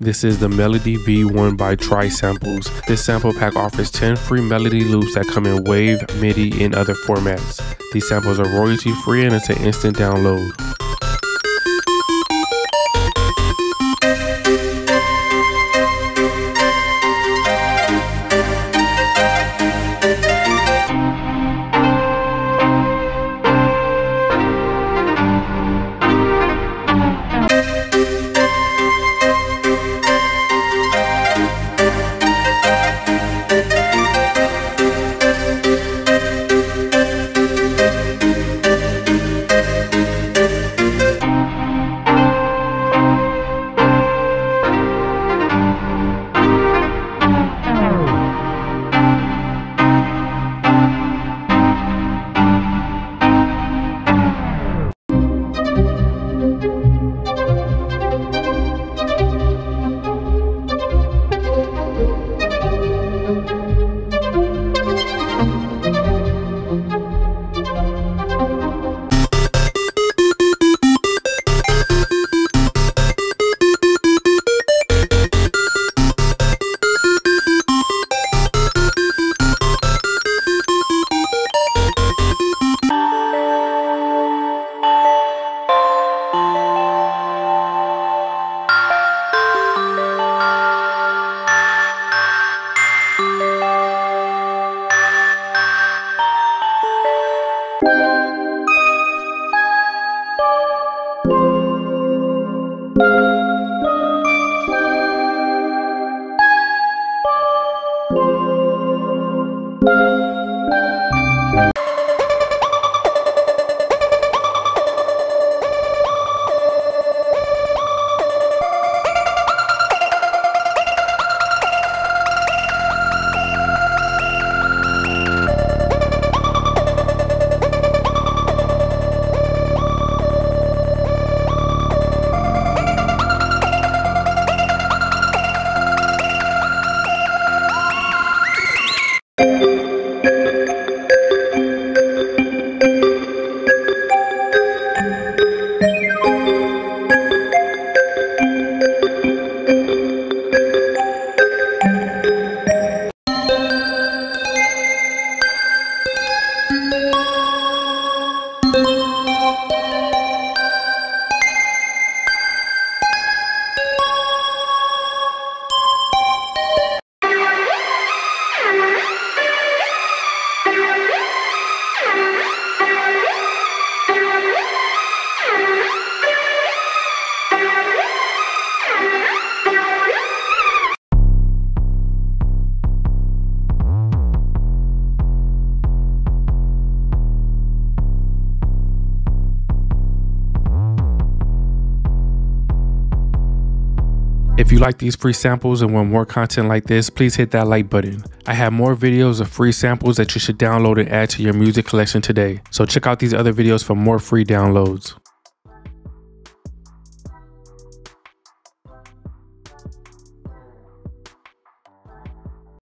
This is the Melody V1 by Trisamples. This sample pack offers 10 free melody loops that come in WAV, MIDI, and other formats. These samples are royalty free and it's an instant download. If you like these free samples and want more content like this, please hit that like button. I have more videos of free samples that you should download and add to your music collection today. So check out these other videos for more free downloads.